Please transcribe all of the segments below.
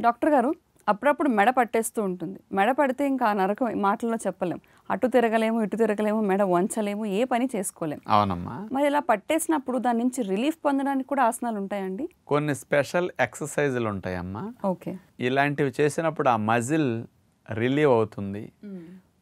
Doctor గారు అప్పుడప్పుడు మెడ పట్టేస్తూ ఉంటుంది. మెడ పడితే ఇంకా నరకం మాటల్లో చెప్పలేం. అటు తిరగలేము ఇటు తిరగలేము మెడ వంచలేము ఏ పని చేసుకోలేము అవునమ్మా. మరి ఇలా పట్టేసినప్పుడు దాని నుంచి రిలీఫ్ పొందడానికి కూడా ఆసనాలు ఉంటాయండి? కొన్ని స్పెషల్ ఎక్సర్సైజులు ఉంటాయమ్మా. ఓకే. ఇలాంటివి చేసినప్పుడు ఆ మజిల్ రిలీవ్ అవుతుంది.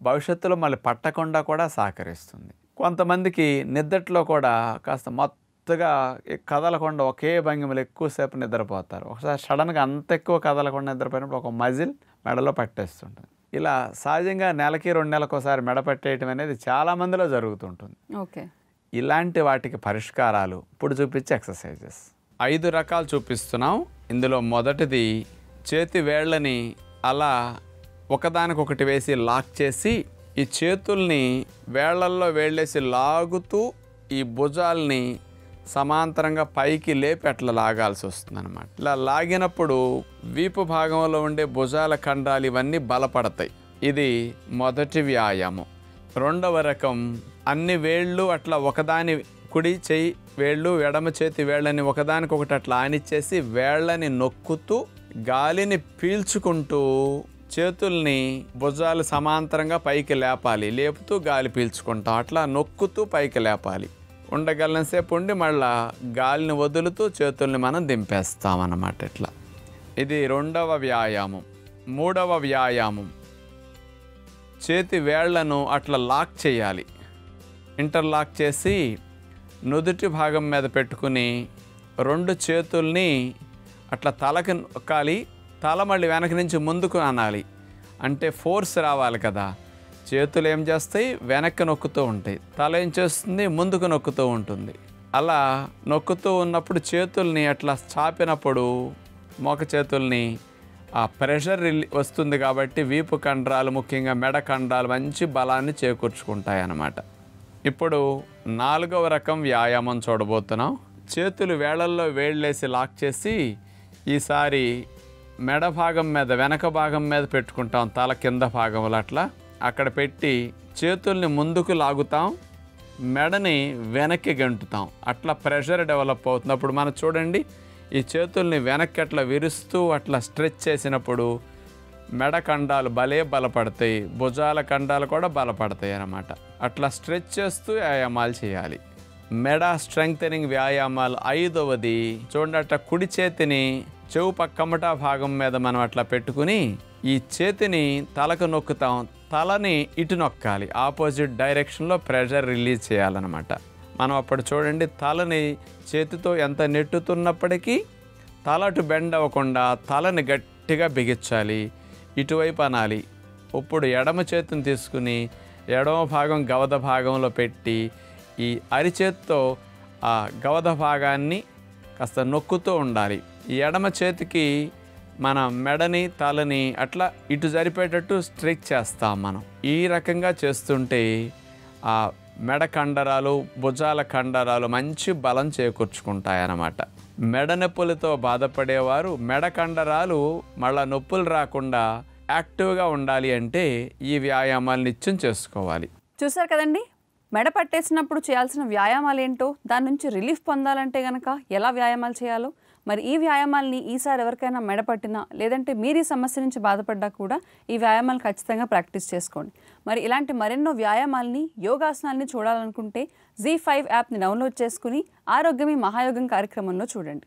భవిష్యత్తులో మళ్ళీ పట్టకుండా కూడా సహకరిస్తుంది. కొంతమందికి నిద్దట్లో కూడా కాస్త మొత్తగా ఎ- కదలకుండా ఒకే భంగిమలో ఎక్కువసేపు నిద్రపోతారు. ఒకసారి సడన్గా అంత ఎక్కువ కదలకుండా నిద్రపోయినప్పుడు ఒక మజిల్ మెడలో పట్టేస్తుంటుంది. ఇలా సహజంగా నెలకి రెండు నెలలకు ఒకసారి మెడ పట్టేయటం అనేది చాలా మందిలో జరుగుతుంటుంది. ఓకే. ఇలాంటి వాటికి పరిష్కారాలు ఇప్పుడు చూపించే ఎక్సర్సైజెస్. ఐదు రకాలు చూపిస్తున్నాం. ఇందులో మొదటిది చేతి వేళ్ళని అలా ఒకదానికొకటి వేసి లాక్ చేసి ఈ చేతుల్ని వేళ్ళల్లో వేళ్ళేసి లాగుతూ ఈ భుజాల్ని సమాంతరంగా పైకి లేపి అట్లా లాగాల్సి వస్తుంది అనమాట ఇలా లాగినప్పుడు వీపు భాగంలో ఉండే భుజాల ఖండాలు ఇవన్నీ బలపడతాయి. ఇది మొదటి వ్యాయామం. రెండవ రకం అన్ని వేళ్ళు అట్లా ఒకదాని కుడి చేయి వేళ్ళు ఎడమ చేతి వేళ్ళని ఒకదానికొకటి అట్లా ఆనిచ్చేసి వేళ్ళని నొక్కుతూ గాలిని పీల్చుకుంటూ చేతుల్ని భుజాలు సమాంతరంగా పైకి లేపాలి. లేపుతూ గాలి పీల్చుకుంటాం. అట్లా నొక్కుతూ పైకి లేపాలి. ఉండగలసేపు ఉండి మళ్ళా గాలిని వదులుతూ చేతుల్ని మనం దింపేస్తామన్నమాట ఇట్లా. ఇది రెండవ వ్యాయామం. మూడవ వ్యాయామం. చేతి వేళ్ళను అట్లా లాక్ చేయాలి. ఇంటర్లాక్ చేసి నుదుటి భాగం మీద పెట్టుకుని రెండు చేతుల్ని అట్లా తలకి నొక్కాలి. తల మళ్ళీ వెనక నుంచి ముందుకు అనాలి. అంటే ఫోర్స్ రావాలి కదా. చేతులు ఏం చేస్తాయి? వెనక్కి నొక్కుతూ ఉంటాయి. తల ఏం చేస్తుంది? ముందుకు నొక్కుతూ ఉంటుంది. అలా నొక్కుతూ ఉన్నప్పుడు చేతుల్ని అట్లా చాపినప్పుడు మోక చేతుల్ని ఆ ప్రెషర్ వస్తుంది కాబట్టి వీపు కండరాలు ముఖ్యంగా మెడ కండరాలు మంచి బలాన్ని చేకూర్చుకుంటాయి అన్నమాట ఇప్పుడు నాలుగవ రకం వ్యాయామం చూడబోతున్నాం. చేతులు వేళల్లో వేళ్ళేసి లాక్ చేసి ఈసారి మెడ భాగం మీద వెనక భాగం మీద పెట్టుకుంటాం. తల కింద భాగంలో అట్లా. అక్కడ పెట్టి చేతుల్ని ముందుకు లాగుతాం మెడని వెనక్కి గంటుతాం. అట్లా ప్రెషర్ డెవలప్ అవుతుంది అప్పుడు మనం చూడండి ఈ చేతుల్ని వెనక్కి అట్లా విరుస్తూ అట్లా స్ట్రెచ్ చేసినప్పుడు మెడ కండాలు భలే బలపడతాయి భుజాల కండాలు కూడా బలపడతాయి అన్నమాట. అట్లా స్ట్రెచ్ చేస్తూ వ్యాయామాలు చేయాలి. మెడ స్ట్రెంగ్తనింగ్ వ్యాయామాలు ఐదవది. చూడండి అట్లా కుడి చేతిని చెవు పక్కమటా భాగం మీద మనం అట్లా పెట్టుకుని ఈ చేతిని తలకు నొక్కుతాం. తలని ఇటు నొక్కాలి. ఆపోజిట్ డైరెక్షన్లో ప్రెషర్ రిలీజ్ చేయాలన్నమాట. మనం అప్పుడు చూడండి తలని చేతితో ఎంత నెట్టుతున్నప్పటికీ తలటు బెండ్ అవ్వకుండా తలని గట్టిగా బిగించాలి. ఇటువైపు అనాలి. ఇప్పుడు ఎడమ చేతిని తీసుకుని ఎడమ భాగం గవద భాగంలో పెట్టి ఈ అరిచేత్తో ఆ గవద భాగాన్ని కాస్త నొక్కుతూ ఉండాలి. ఈ ఎడమ చేతికి మన మెడని తలని అట్లా ఇటు జరిపేటట్టు స్ట్రెచ్ చేస్తాం మనం. ఈ రకంగా చేస్తుంటే ఆ మెడ కండరాలు భుజాల కండరాలు మంచి బలం చేకూర్చుకుంటాయి అన్నమాట మెడ నొప్పులతో బాధపడేవారు మెడ కండరాలు మళ్ళా నొప్పులు రాకుండా యాక్టివ్గా ఉండాలి అంటే ఈ వ్యాయామాలు నిత్యం చేసుకోవాలి. చూసారు కదండి? మెడ పట్టేసినప్పుడు చేయాల్సిన వ్యాయామాలు ఏంటో దాని నుంచి రిలీఫ్ పొందాలంటే గనక ఎలా వ్యాయామాలు చేయాలో మరి ఈ వ్యాయామాల్ని ఈసారి ఎవరికైనా మెడ పట్టినా లేదంటే మీరు ఈ సమస్య నుంచి బాధపడ్డా కూడా ఈ వ్యాయామాలు ఖచ్చితంగా ప్రాక్టీస్ చేసుకోండి. మరి ఇలాంటి మరెన్నో వ్యాయామాల్ని యోగాసనాల్ని చూడాలనుకుంటే జీ ఫైవ్ యాప్ని డౌన్లోడ్ చేసుకుని ఆరోగ్యమే మహాయోగం కార్యక్రమంలో చూడండి.